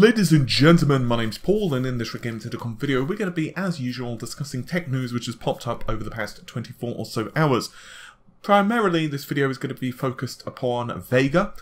Ladies and gentlemen, my name's Paul, and in this RedGamingTech video, we're going to be, as usual, discussing tech news which has popped up over the past 24 or so hours. Primarily, this video is going to be focused upon Vega,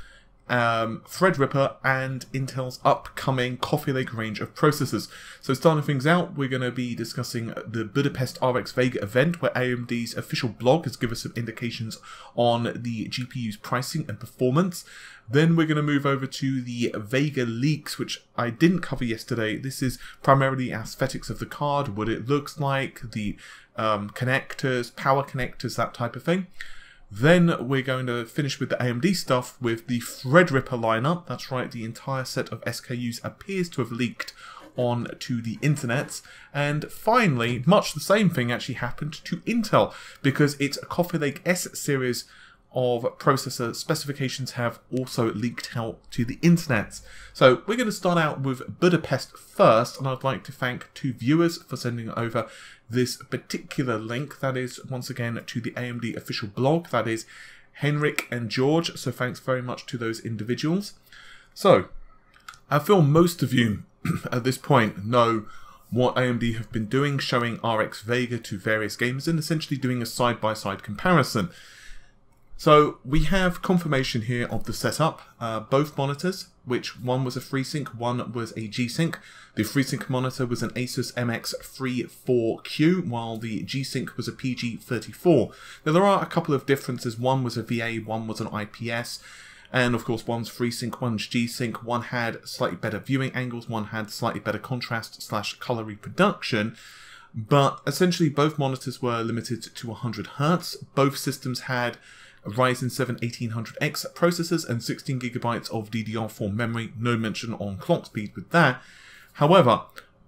um, Threadripper, and Intel's upcoming Coffee Lake range of processors. So starting things out, we're going to be discussing the Budapest RX Vega event, where AMD's official blog has given us some indications on the GPU's pricing and performance. Then we're going to move over to the Vega leaks, which I didn't cover yesterday. This is primarily aesthetics of the card, what it looks like, the um, connectors, power connectors, that type of thing. Then we're going to finish with the AMD stuff with the Threadripper lineup. That's right, the entire set of SKUs appears to have leaked on to the internet. And finally, much the same thing actually happened to Intel because its Coffee Lake S series of processor specifications have also leaked out to the internet. So we're going to start out with Budapest first, and I'd like to thank two viewers for sending over this particular link. That is, once again, to the AMD official blog. That is Henrik and George. So thanks very much to those individuals. So, I feel most of you at this point know what AMD have been doing, showing RX Vega to various gamers and essentially doing a side-by-side -side comparison. So we have confirmation here of the setup. Uh, both monitors, which one was a FreeSync, one was a G-Sync. The FreeSync monitor was an Asus MX34Q, while the G-Sync was a PG34. Now there are a couple of differences. One was a VA, one was an IPS. And of course, one's FreeSync, one's G-Sync. One had slightly better viewing angles, one had slightly better contrast slash color reproduction. But essentially, both monitors were limited to 100 Hz. Both systems had Ryzen 7 1800X processors and 16GB of DDR4 memory, no mention on clock speed with that. However,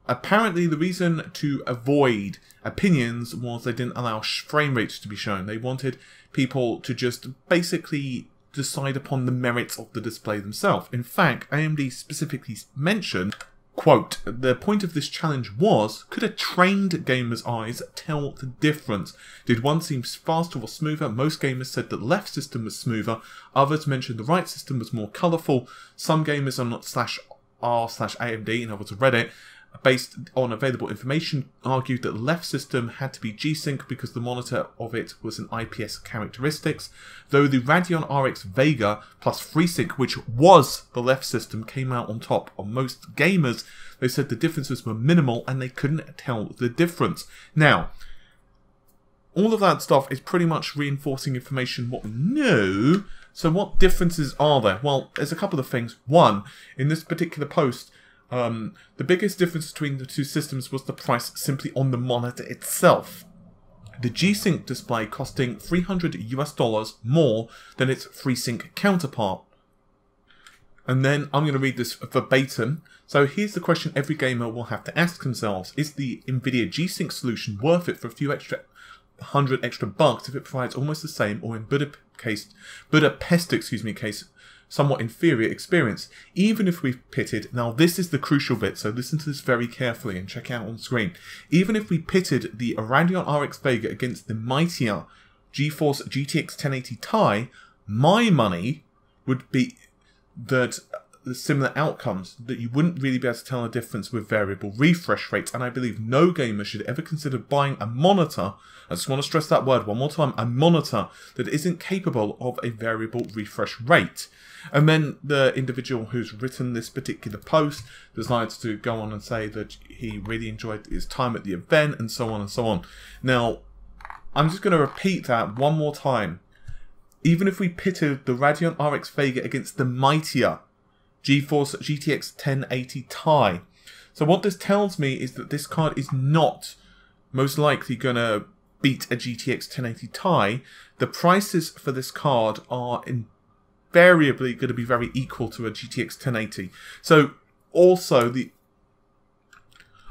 apparently the reason to avoid opinions was they didn't allow frame rates to be shown. They wanted people to just basically decide upon the merits of the display themselves. In fact, AMD specifically mentioned Quote, the point of this challenge was, could a trained gamer's eyes tell the difference? Did one seem faster or smoother? Most gamers said that the left system was smoother, others mentioned the right system was more colourful, some gamers on slash r slash AMD, in other words Reddit, based on available information, argued that the left system had to be G-Sync because the monitor of it was an IPS characteristics, though the Radeon RX Vega plus FreeSync, which was the left system, came out on top on most gamers, they said the differences were minimal and they couldn't tell the difference. Now, all of that stuff is pretty much reinforcing information what we know. So what differences are there? Well, there's a couple of things. One, in this particular post, um, the biggest difference between the two systems was the price simply on the monitor itself. The G-Sync display costing 300 US dollars more than its FreeSync counterpart. And then I'm going to read this verbatim. So here's the question every gamer will have to ask themselves. Is the NVIDIA G-Sync solution worth it for a few extra hundred extra bucks if it provides almost the same or in Budapest, Budapest excuse me, case somewhat inferior experience, even if we've pitted, now this is the crucial bit, so listen to this very carefully and check out on screen. Even if we pitted the Radeon RX Vega against the mightier GeForce GTX 1080 Ti, my money would be that similar outcomes that you wouldn't really be able to tell a difference with variable refresh rates. And I believe no gamer should ever consider buying a monitor. I just want to stress that word one more time a monitor that isn't capable of a variable refresh rate. And then the individual who's written this particular post decides to go on and say that he really enjoyed his time at the event and so on and so on. Now I'm just going to repeat that one more time. Even if we pitted the Radeon RX Vega against the mightier GeForce GTX 1080 Ti. So what this tells me is that this card is not most likely going to beat a GTX 1080 Ti. The prices for this card are invariably going to be very equal to a GTX 1080. So also the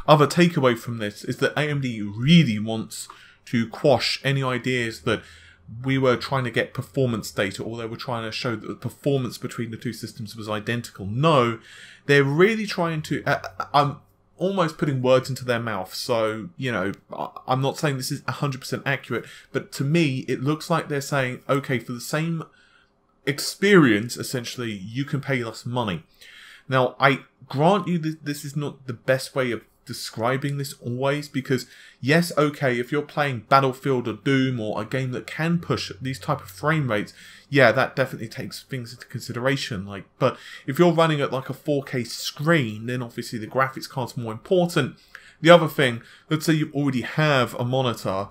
other takeaway from this is that AMD really wants to quash any ideas that we were trying to get performance data or they were trying to show that the performance between the two systems was identical. No, they're really trying to. Uh, I'm almost putting words into their mouth. So, you know, I'm not saying this is 100% accurate, but to me, it looks like they're saying, okay, for the same experience, essentially, you can pay less money. Now, I grant you that this is not the best way of describing this always? Because yes okay if you're playing battlefield or doom or a game that can push these type of frame rates yeah that definitely takes things into consideration like but if you're running at like a 4k screen then obviously the graphics card's more important. The other thing let's say you already have a monitor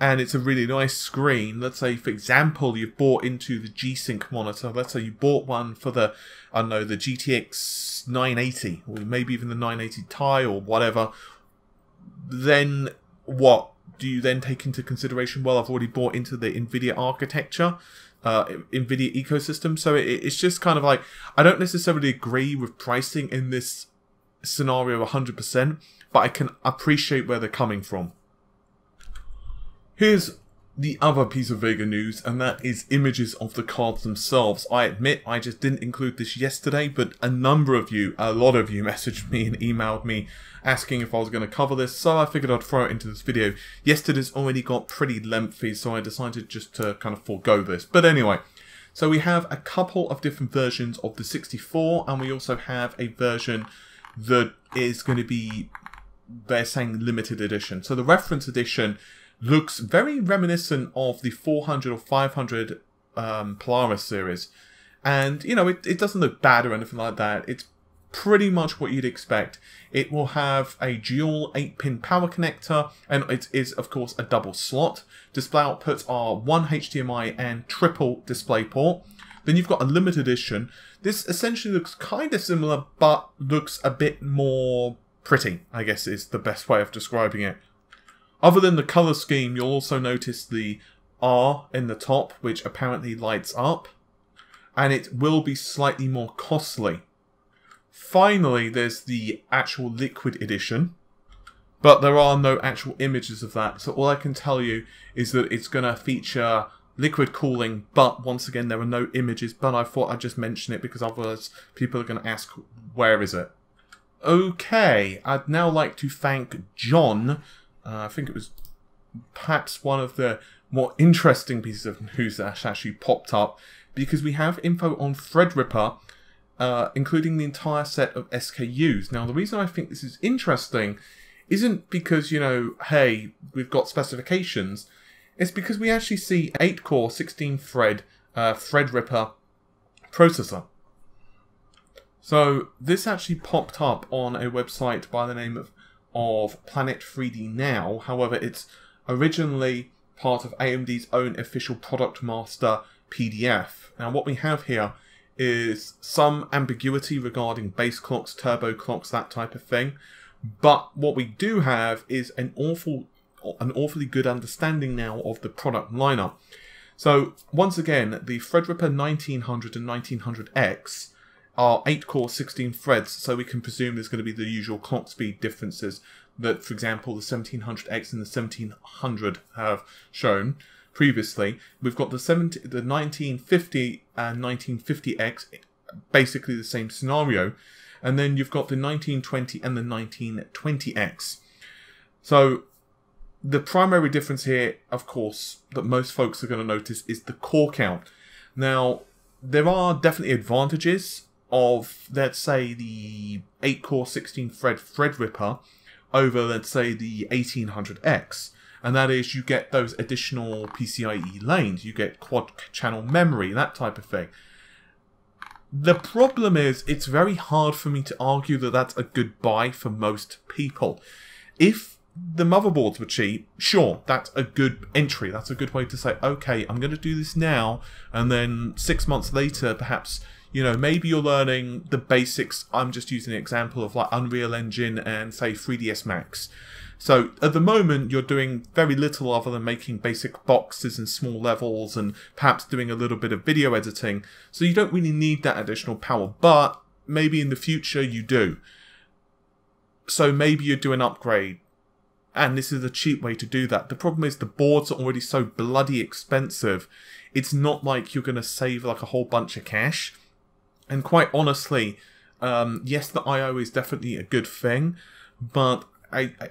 and it's a really nice screen. Let's say, for example, you've bought into the G-Sync monitor. Let's say you bought one for the, I don't know, the GTX 980, or maybe even the 980 Ti or whatever. Then what do you then take into consideration? Well, I've already bought into the NVIDIA architecture, uh, NVIDIA ecosystem. So it, it's just kind of like, I don't necessarily agree with pricing in this scenario 100%, but I can appreciate where they're coming from. Here's the other piece of Vega news, and that is images of the cards themselves. I admit I just didn't include this yesterday, but a number of you, a lot of you messaged me and emailed me asking if I was going to cover this, so I figured I'd throw it into this video. Yesterday's already got pretty lengthy, so I decided just to kind of forego this. But anyway, so we have a couple of different versions of the 64, and we also have a version that is going to be, they're saying limited edition. So the reference edition looks very reminiscent of the 400 or 500 um, Polaris series. And, you know, it, it doesn't look bad or anything like that. It's pretty much what you'd expect. It will have a dual 8-pin power connector, and it is, of course, a double slot. Display outputs are one HDMI and triple DisplayPort. Then you've got a limited edition. This essentially looks kind of similar, but looks a bit more pretty, I guess is the best way of describing it. Other than the color scheme, you'll also notice the R in the top, which apparently lights up, and it will be slightly more costly. Finally, there's the actual liquid edition, but there are no actual images of that, so all I can tell you is that it's going to feature liquid cooling, but once again, there are no images, but I thought I'd just mention it because otherwise people are going to ask, where is it? Okay, I'd now like to thank John uh, I think it was perhaps one of the more interesting pieces of news that actually popped up because we have info on Threadripper, uh, including the entire set of SKUs. Now, the reason I think this is interesting isn't because, you know, hey, we've got specifications. It's because we actually see 8 core, 16 thread, uh, Threadripper processor. So, this actually popped up on a website by the name of of Planet 3DNow. However, it's originally part of AMD's own official product master PDF. Now, what we have here is some ambiguity regarding base clocks, turbo clocks, that type of thing. But what we do have is an awful, an awfully good understanding now of the product lineup. So once again, the Threadripper 1900 and 1900X are 8 core 16 threads, so we can presume there's going to be the usual clock speed differences that, for example, the 1700X and the 1700 have shown previously. We've got the 70, the 1950 and 1950X, basically the same scenario, and then you've got the 1920 and the 1920X. So the primary difference here, of course, that most folks are going to notice is the core count. Now, there are definitely advantages of, let's say, the 8 core 16 thread Threadripper over, let's say, the 1800X. And that is, you get those additional PCIe lanes, you get quad channel memory, that type of thing. The problem is, it's very hard for me to argue that that's a good buy for most people. If the motherboards were cheap, sure, that's a good entry. That's a good way to say, okay, I'm going to do this now, and then six months later, perhaps you know, maybe you're learning the basics. I'm just using an example of like Unreal Engine and say 3ds Max. So at the moment, you're doing very little other than making basic boxes and small levels and perhaps doing a little bit of video editing. So you don't really need that additional power, but maybe in the future you do. So maybe you do an upgrade. And this is a cheap way to do that. The problem is the boards are already so bloody expensive. It's not like you're going to save like a whole bunch of cash and quite honestly, um, yes, the I/O is definitely a good thing, but I, I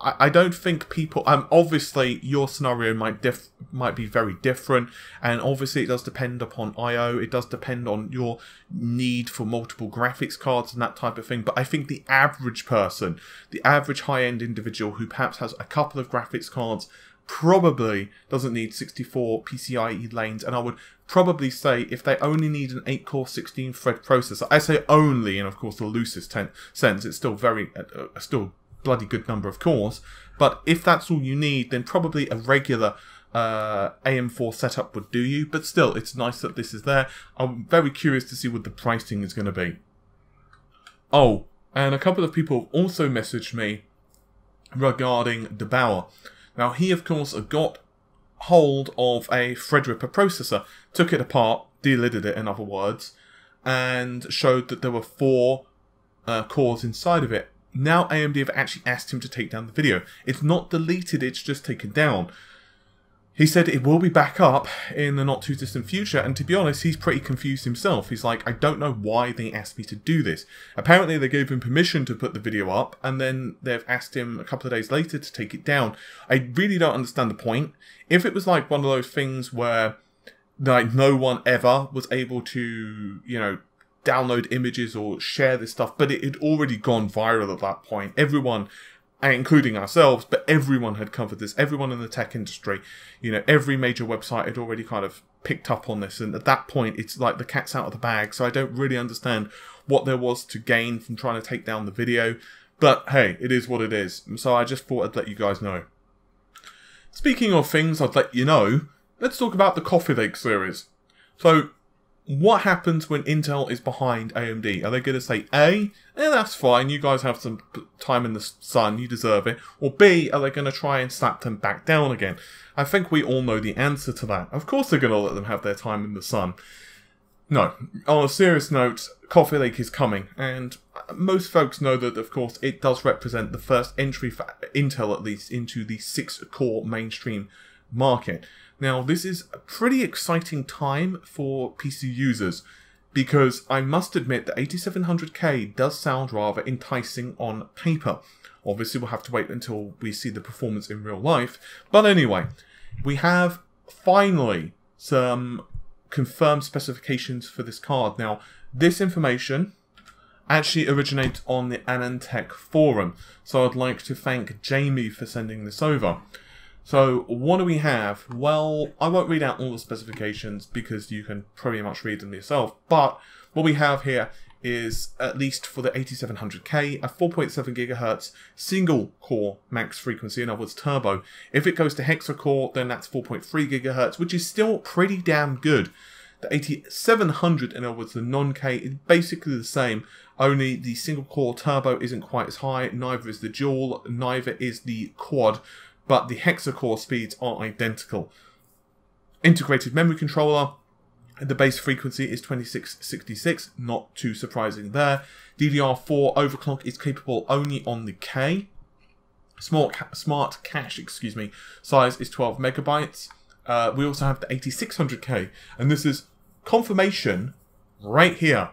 I, don't think people. Um, obviously your scenario might diff might be very different, and obviously it does depend upon I/O. It does depend on your need for multiple graphics cards and that type of thing. But I think the average person, the average high-end individual who perhaps has a couple of graphics cards probably doesn't need 64 PCIe lanes, and I would probably say if they only need an 8-core 16-thread processor, I say only, and of course the loosest ten- sense, it's still very, uh, uh, still bloody good number of cores, but if that's all you need, then probably a regular uh, AM4 setup would do you, but still, it's nice that this is there. I'm very curious to see what the pricing is going to be. Oh, and a couple of people also messaged me regarding der8auer. Now, he, of course, got hold of a Threadripper processor, took it apart, delidded it, in other words, and showed that there were four uh, cores inside of it. Now AMD have actually asked him to take down the video. It's not deleted, it's just taken down. He said it will be back up in the not too distant future, and to be honest, he's pretty confused himself. He's like, I don't know why they asked me to do this. Apparently, they gave him permission to put the video up, and then they've asked him a couple of days later to take it down. I really don't understand the point. If it was like one of those things where, like, no one ever was able to, you know, download images or share this stuff, but it had already gone viral at that point. Everyone including ourselves, but everyone had covered this. Everyone in the tech industry, you know, every major website had already kind of picked up on this. And at that point, it's like the cat's out of the bag. So I don't really understand what there was to gain from trying to take down the video. But hey, it is what it is. So I just thought I'd let you guys know. Speaking of things I'd let you know, let's talk about the Coffee Lake series. So what happens when Intel is behind AMD? Are they going to say A, eh, that's fine, you guys have some time in the sun, you deserve it, or B, are they going to try and slap them back down again? I think we all know the answer to that. Of course they're going to let them have their time in the sun. No, on a serious note, Coffee Lake is coming, and most folks know that, of course, it does represent the first entry for Intel, at least, into the six-core mainstream market. Now, this is a pretty exciting time for PC users because I must admit that 8700K does sound rather enticing on paper. Obviously, we'll have to wait until we see the performance in real life. But anyway, we have finally some confirmed specifications for this card. Now, this information actually originates on the AnandTech forum, so I'd like to thank Jamie for sending this over. So what do we have? Well, I won't read out all the specifications because you can pretty much read them yourself. But what we have here is, at least for the 8700K, a 4.7 gigahertz single core max frequency, in other words, turbo. If it goes to hexa-core, then that's 4.3 gigahertz, which is still pretty damn good. The 8700, in other words, the non-K, is basically the same, only the single core turbo isn't quite as high, neither is the dual, neither is the quad, but the hexa-core speeds are identical. Integrated memory controller, the base frequency is 2666, not too surprising there. DDR4 overclock is capable only on the K. Smart, smart cache, excuse me, size is 12 megabytes. Uh, we also have the 8600K, and this is confirmation right here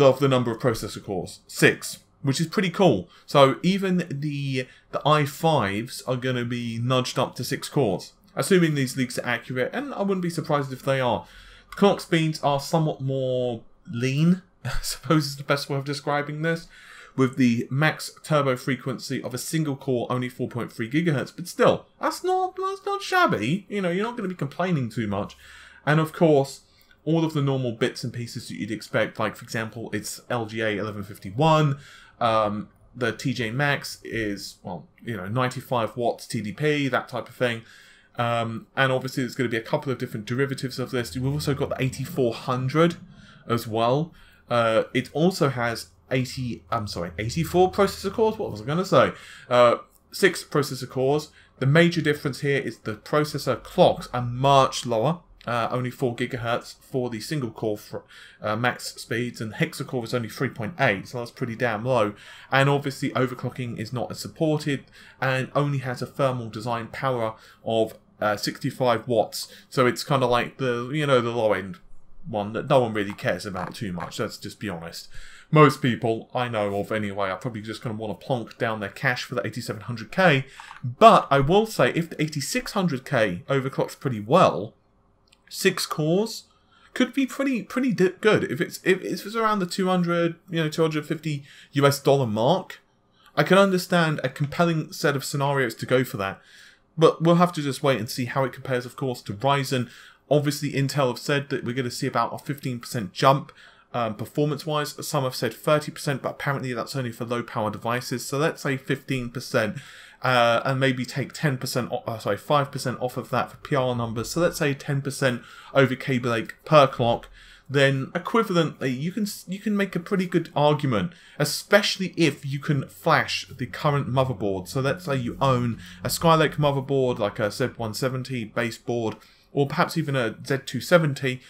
of the number of processor cores, six which is pretty cool. So even the the i5s are going to be nudged up to six cores, assuming these leaks are accurate, and I wouldn't be surprised if they are. The clock speeds are somewhat more lean, I suppose is the best way of describing this, with the max turbo frequency of a single core only 4.3 gigahertz, but still, that's not that's not shabby. You know, you're not going to be complaining too much. And of course, all of the normal bits and pieces that you'd expect, like for example, it's LGA 1151, um, the TJ Max is, well, you know, 95 watts TDP, that type of thing. Um, and obviously, there's going to be a couple of different derivatives of this. We've also got the 8400 as well. Uh, it also has 80, I'm sorry, 84 processor cores. What was I going to say? Uh, six processor cores. The major difference here is the processor clocks are much lower uh, only 4 gigahertz for the single core for, uh, max speeds, and hexa-core is only 3.8, so that's pretty damn low. And obviously, overclocking is not as supported and only has a thermal design power of uh, 65 watts, so it's kind of like the you know the low end. one that no one really cares about too much. Let's just be honest. Most people I know of anyway are probably just going to want to plonk down their cash for the 8700K. But I will say, if the 8600K overclocks pretty well, six cores could be pretty pretty good if it's if it's around the 200 you know 250 US dollar mark. I can understand a compelling set of scenarios to go for that, but we'll have to just wait and see how it compares, of course, to Ryzen. Obviously, Intel have said that we're going to see about a 15% jump um, performance-wise. Some have said 30%, but apparently that's only for low-power devices. So let's say 15%, uh, and maybe take 10%, uh, sorry, 5% off of that for PR numbers. So let's say 10% over Kaby Lake per clock then equivalently you can you can make a pretty good argument, especially if you can flash the current motherboard. So let's say you own a Skylake motherboard like a Z170 base board, or perhaps even a Z270,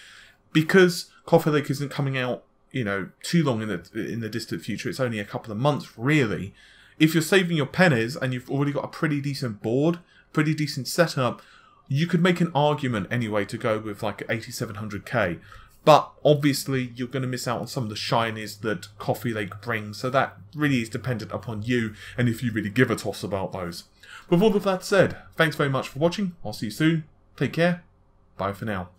because Coffee Lake isn't coming out, you know, too long in the in the distant future. It's only a couple of months really. If you're saving your pennies and you've already got a pretty decent board, pretty decent setup, you could make an argument anyway to go with like 8700K. But obviously, you're going to miss out on some of the shinies that Coffee Lake brings, so that really is dependent upon you and if you really give a toss about those. With all of that said, thanks very much for watching. I'll see you soon. Take care. Bye for now.